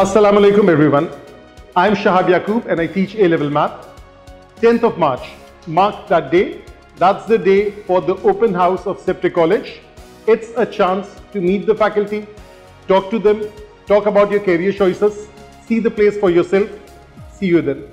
Assalamu alaikum everyone. I'm Shahab Yakoob and I teach A-level math. 10th of March, mark that day. That's the day for the open house of Sceptre College. It's a chance to meet the faculty, talk to them, talk about your career choices, see the place for yourself. See you then.